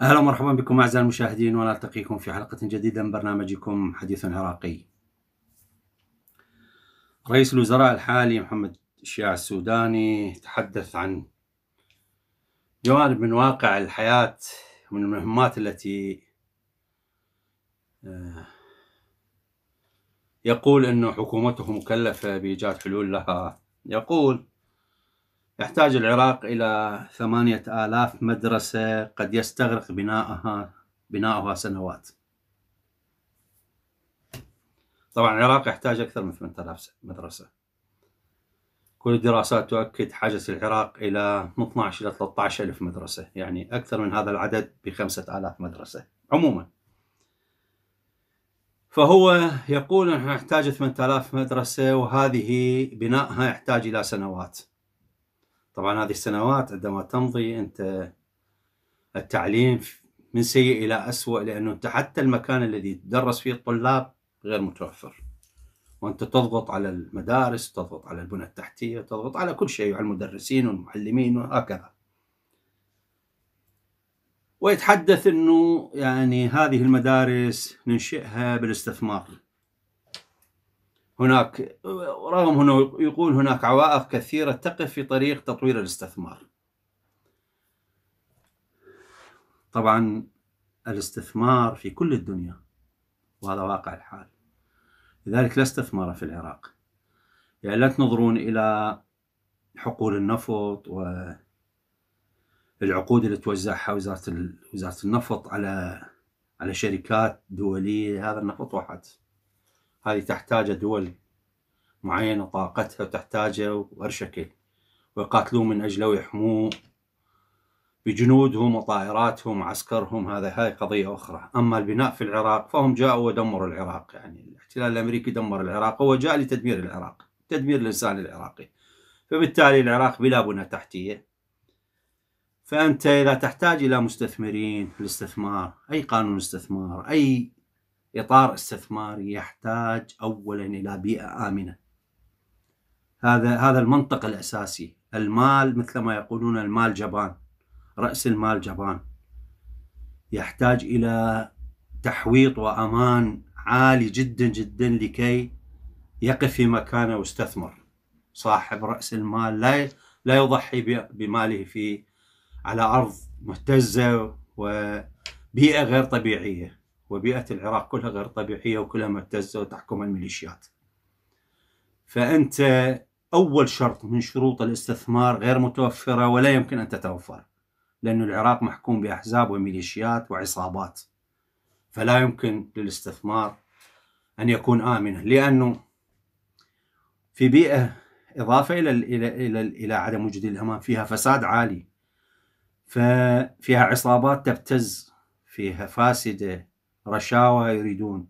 أهلا ومرحبا بكم أعزائي المشاهدين ونلتقيكم في حلقة جديدة من برنامجكم حديث عراقي. رئيس الوزراء الحالي محمد الشياع السوداني تحدث عن جوانب من واقع الحياة ومن المهمات التي آه، يقول إنه حكومته مكلفة بإيجاد حلول لها. يقول يحتاج العراق إلى ثمانية آلاف مدرسة قد يستغرق بناءها بناؤها سنوات طبعا العراق يحتاج أكثر من 8000 مدرسة كل الدراسات تؤكد حاجة العراق إلى 12 إلى 13 ألف مدرسة يعني أكثر من هذا العدد بخمسة آلاف مدرسة عموما. فهو يقول أنه نحتاج 8000 مدرسة وهذه بنائها يحتاج إلى سنوات. طبعا هذه السنوات عندما تمضي أنت التعليم من سيء إلى أسوأ لأنه أنت حتى المكان الذي تدرس فيه الطلاب غير متوفر. وأنت تضغط على المدارس تضغط على البنى التحتية تضغط على كل شيء على المدرسين والمعلمين وهكذا ويتحدث أنه يعني هذه المدارس ننشئها بالاستثمار هناك رغم أنه يقول هناك عوائق كثيرة تقف في طريق تطوير الاستثمار. طبعا الاستثمار في كل الدنيا وهذا واقع الحال. لذلك لا استثمار في العراق. يعني لا تنظرون إلى حقول النفط والعقود اللي توزعها وزارة وزارة النفط على على شركات دولية هذا النفط واحد. هذه تحتاج دول معينة طاقتها وتحتاجه وأرشكل ويقاتلون من أجله ويحموه بجنودهم وطائراتهم وعسكرهم هذا هاي قضية أخرى. أما البناء في العراق فهم جاءوا ودمروا العراق. يعني الاحتلال الأمريكي دمر العراق هو جاء لتدمير العراق تدمير الإنسان العراقي. فبالتالي العراق بلا بنى تحتية. فأنت إذا تحتاج إلى مستثمرين الاستثمار أي قانون استثمار أي إطار استثماري يحتاج أولا إلى بيئة آمنة. هذا هذا المنطق الأساسي. المال مثل ما يقولون المال جبان. رأس المال جبان. يحتاج إلى تحويط وأمان عالي جدا جدا لكي يقف في مكانه ويستثمر صاحب رأس المال لا لا يضحي بماله في على أرض مهتزة وبيئة غير طبيعية. وبيئة العراق كلها غير طبيعية وكلها مهتزة وتحكم الميليشيات. فأنت أول شرط من شروط الاستثمار غير متوفرة ولا يمكن أن تتوفر. لأن العراق محكوم بأحزاب وميليشيات وعصابات. فلا يمكن للاستثمار أن يكون آمنا لأنه في بيئة إضافة إلى إلى إلى إلى عدم وجود الأمان فيها فساد عالي. ففيها عصابات تبتز فيها فاسدة رشاوى يريدون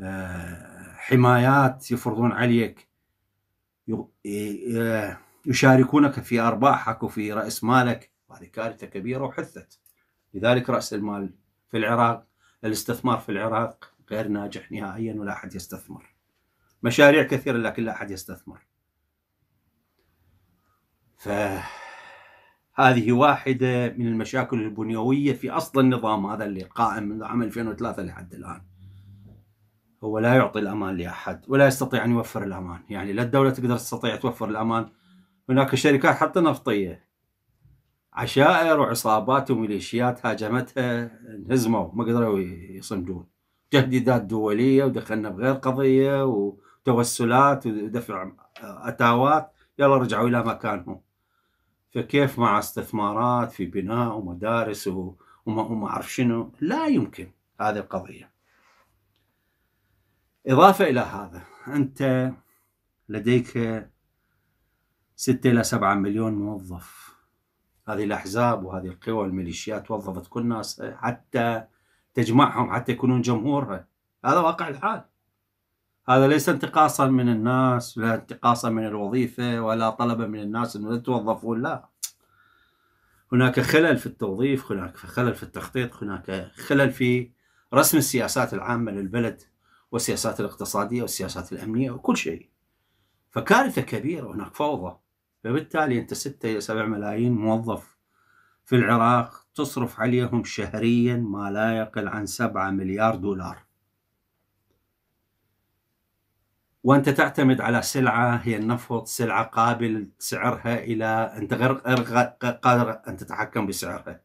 آه، حمايات يفرضون عليك. يشاركونك في أرباحك وفي رأس مالك. هذه كارثة كبيرة وحثت. لذلك رأس المال في العراق الاستثمار في العراق غير ناجح نهائيا ولا أحد يستثمر. مشاريع كثيرة لكن لا أحد يستثمر. فهذه واحدة من المشاكل البنيوية في أصل النظام هذا اللي قائم من عام 2003 لحد الآن. هو لا يعطي الأمان لأحد ولا يستطيع أن يوفر الأمان. يعني لا الدولة تقدر تستطيع توفر الأمان. هناك شركات حتى نفطية عشائر وعصابات وميليشيات هاجمتها انهزموا ما قدروا يصمدون تهديدات دولية ودخلنا بغير قضية وتوسلات ودفع أتاوات يلا رجعوا إلى مكانهم. فكيف مع استثمارات في بناء ومدارس وما أعرف شنو؟ لا يمكن هذه القضية. إضافة إلى هذا أنت لديك ستة إلى سبعة مليون موظف. هذه الأحزاب وهذه القوى والميليشيات وظفت كل الناس حتى تجمعهم حتى يكونون جمهورها هذا واقع الحال. هذا ليس انتقاصا من الناس ولا انتقاصا من الوظيفة ولا طلبا من الناس أنه يتوظفون لا. هناك خلل في التوظيف هناك خلل في التخطيط هناك خلل في رسم السياسات العامة للبلد والسياسات الاقتصادية والسياسات الأمنية وكل شيء. فكارثة كبيرة هناك فوضى. فبالتالي أنت ستة إلى سبع ملايين موظف في العراق تصرف عليهم شهريا ما لا يقل عن سبعة مليار دولار. وأنت تعتمد على سلعة هي النفط سلعة قابل سعرها إلى أنت غير قادر أن تتحكم بسعرها.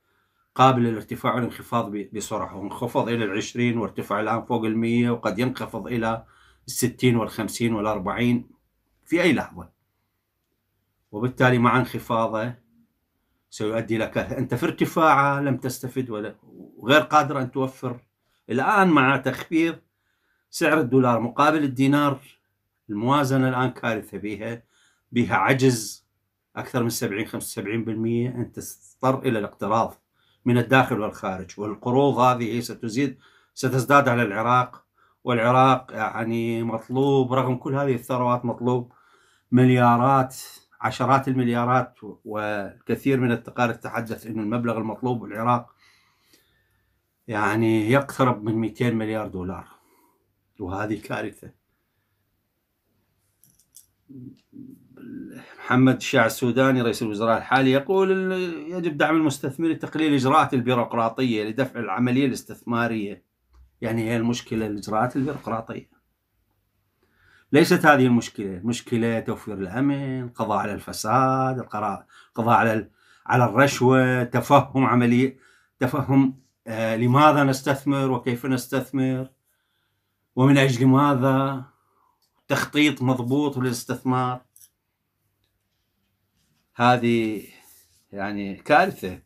قابل للارتفاع والانخفاض بسرعة. وانخفض إلى العشرين وارتفع الآن فوق المية وقد ينخفض إلى الستين والخمسين والأربعين في أي لحظة. وبالتالي مع انخفاضه سيؤدي لك أنت في ارتفاعه لم تستفد ولا وغير قادر أن توفر. الآن مع تخفيض سعر الدولار مقابل الدينار الموازنة الآن كارثة بها بها عجز أكثر من 70 75% أنت تضطر إلى الاقتراض من الداخل والخارج. والقروض هذه ستزيد ستزداد على العراق. والعراق يعني مطلوب رغم كل هذه الثروات مطلوب مليارات عشرات المليارات والكثير من التقارير تتحدث أن المبلغ المطلوب بالعراق يعني يقترب من 200 مليار دولار. وهذه كارثة. محمد الشاع السوداني رئيس الوزراء الحالي يقول يجب دعم المستثمرين لتقليل الاجراءات البيروقراطية لدفع العملية الاستثمارية. يعني هي المشكلة الاجراءات البيروقراطية. ليست هذه المشكلة. المشكلة توفير الأمن القضاء على الفساد القضاء على على الرشوة تفهم عملية تفهم آه لماذا نستثمر وكيف نستثمر ومن أجل ماذا؟ تخطيط مضبوط للاستثمار. هذه يعني كارثة.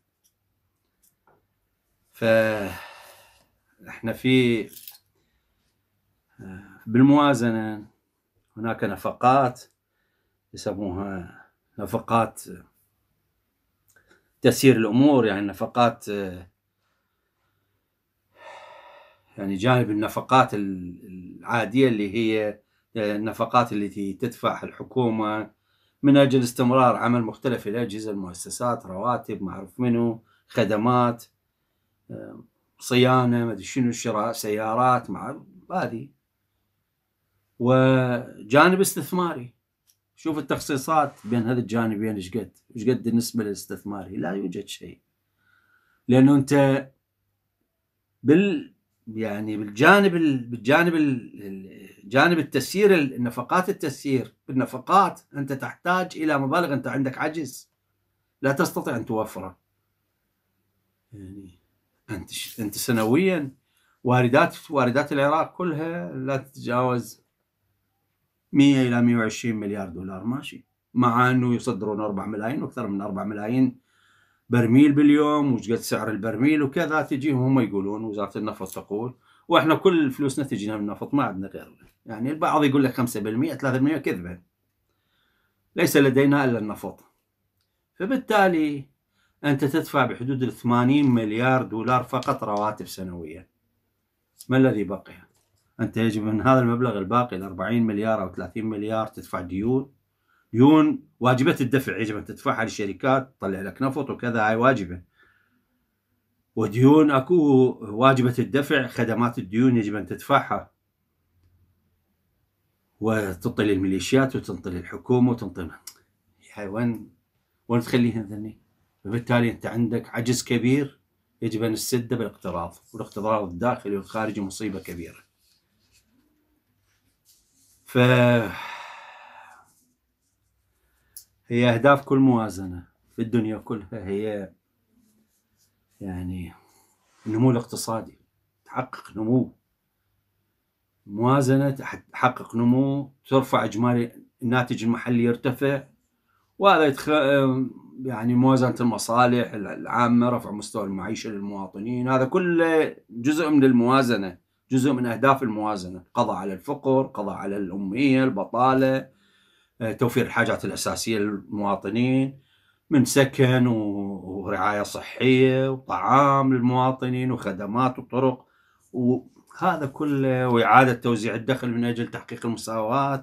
فاحنا في بالموازنة هناك نفقات يسموها نفقات تسيير الأمور يعني نفقات يعني جانب النفقات العادية اللي هي النفقات التي تدفعها الحكومة من أجل استمرار عمل مختلف الأجهزة المؤسسات رواتب معروف منه خدمات صيانة ما أدري شنو شراء سيارات مع هذه وجانب استثماري. شوف التخصيصات بين هذه الجانبين إيش قد إيش قد بالنسبة للاستثماري؟ لا يوجد شيء. لأنه أنت بال يعني بالجانب بالجانب جانب التسيير النفقات التسيير. بالنفقات أنت تحتاج إلى مبالغ أنت عندك عجز. لا تستطيع أن توفره. يعني أنت أنت سنويا واردات واردات العراق كلها لا تتجاوز 100 إلى 120 مليار دولار ماشي. مع إنه يصدرون 4 ملايين وأكثر من 4 ملايين برميل باليوم وش قد سعر البرميل وكذا تجيهم هم يقولون وزارة النفط تقول. وإحنا كل فلوسنا تجينا من النفط ما عندنا غير. يعني البعض يقول لك 5% 3% كذبة. ليس لدينا إلا النفط. فبالتالي أنت تدفع بحدود ال 80 مليار دولار فقط رواتب سنويا ما الذي بقي؟ أنت يجب من هذا المبلغ الباقي ال 40 مليار أو 30 مليار تدفع ديون. ديون واجبة الدفع يجب أن تدفعها للشركات تطلع لك نفط وكذا هاي واجبة. وديون أكو واجبة الدفع خدمات الديون يجب أن تدفعها. وتنطي للميليشيات وتنطي للحكومة وتنطي يعني وين وين تخليها ذني؟ فبالتالي أنت عندك عجز كبير يجب أن نسده بالإقتراض والإقتراض الداخلي والخارجي مصيبة كبيرة. ف هي أهداف كل موازنة في الدنيا كلها. هي يعني النمو الاقتصادي تحقق نمو. موازنة تحقق نمو ترفع إجمالي الناتج المحلي يرتفع. وهذا يتخ... يعني موازنة المصالح العامة رفع مستوى المعيشة للمواطنين. هذا كله جزء من الموازنة. جزء من أهداف الموازنة. قضاء على الفقر قضاء على الأمية البطالة آه، توفير الحاجات الأساسية للمواطنين من سكن ورعاية صحية وطعام للمواطنين وخدمات وطرق. وهذا كله وإعادة توزيع الدخل من أجل تحقيق المساواة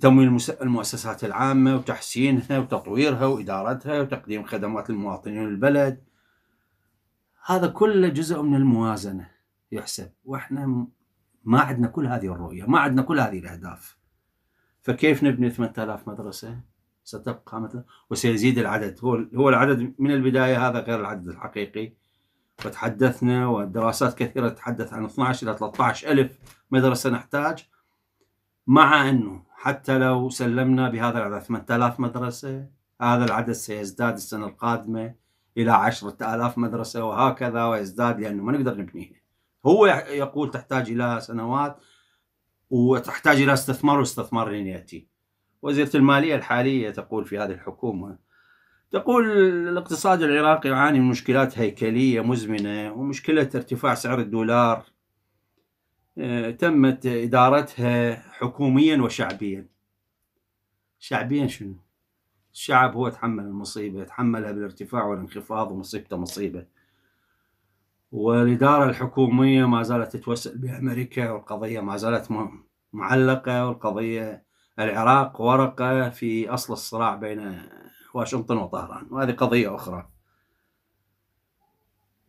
تمويل المؤسسات العامة وتحسينها وتطويرها وإدارتها وتقديم خدمات للمواطنين البلد هذا كله جزء من الموازنة. يحسب. وإحنا ما عندنا كل هذه الرؤية ما عندنا كل هذه الأهداف. فكيف نبني 8000 مدرسة؟ ستبقى مثل وسيزيد العدد. هو هو العدد من البداية هذا غير العدد الحقيقي. وتحدثنا والدراسات كثيرة تتحدث عن 12 إلى 13 ألف مدرسة نحتاج. مع أنه حتى لو سلمنا بهذا العدد 8000 مدرسة هذا العدد سيزداد السنة القادمة إلى 10000 مدرسة وهكذا ويزداد لأنه ما نقدر نبنيها هو يقول تحتاج إلى سنوات وتحتاج إلى استثمار واستثمار لن يأتي وزيرة المالية الحالية تقول في هذه الحكومة تقول الاقتصاد العراقي يعاني من مشكلات هيكلية مزمنة ومشكلة ارتفاع سعر الدولار. آه، تمت إدارتها حكوميا وشعبيا. شعبيا شنو؟ الشعب هو تحمل المصيبة يتحملها بالارتفاع والانخفاض ومصيبته مصيبة. والإدارة الحكومية ما زالت تتوسل بأمريكا والقضية ما زالت معلقة والقضية العراق ورقة في أصل الصراع بين واشنطن وطهران وهذه قضية أخرى.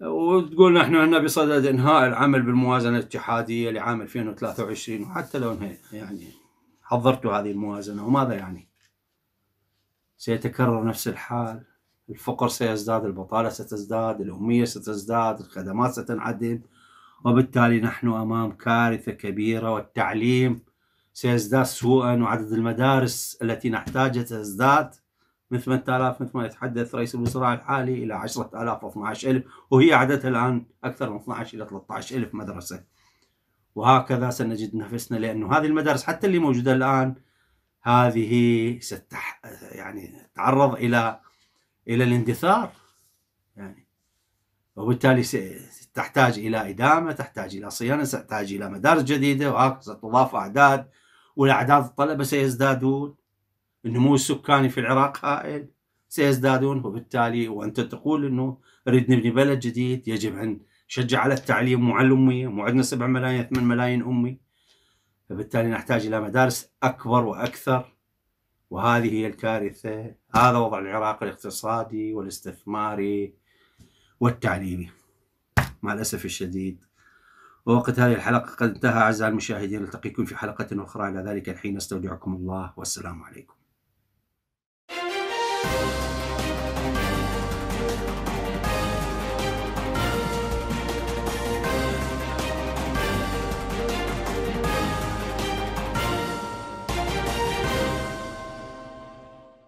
وتقول نحن هنا بصدد إنهاء العمل بالموازنة الاتحادية لعام 2023 وحتى لو انهي يعني حضرت هذه الموازنة وماذا يعني؟ سيتكرر نفس الحال. الفقر سيزداد البطالة ستزداد الأمية ستزداد الخدمات ستنعدم. وبالتالي نحن أمام كارثة كبيرة والتعليم سيزداد سوءا وعدد المدارس التي نحتاجها تزداد. من 8000 مثل ما يتحدث رئيس الوزراء الحالي إلى 10000 و 12000 وهي عددها الآن أكثر من 12 إلى 13000 مدرسة. وهكذا سنجد نفسنا لأنه هذه المدارس حتى اللي موجودة الآن هذه ستح يعني تعرض إلى إلى الاندثار يعني. وبالتالي تحتاج إلى إدامة تحتاج إلى صيانة تحتاج إلى مدارس جديدة وهكذا تضاف أعداد والأعداد الطلبة سيزدادون. النمو السكاني في العراق هائل سيزدادون. وبالتالي وأنت تقول أنه نريد نبني بلد جديد يجب أن نشجع على التعليم. مو على الأمية مو عندنا 7 ملايين 8 ملايين أمي. فبالتالي نحتاج إلى مدارس أكبر وأكثر. وهذه هي الكارثة. هذا وضع العراق الاقتصادي والاستثماري والتعليمي. مع الأسف الشديد ووقت هذه الحلقة قد انتهى. أعزائي المشاهدين نلتقيكم في حلقة أخرى. إلى ذلك الحين أستودعكم الله والسلام عليكم.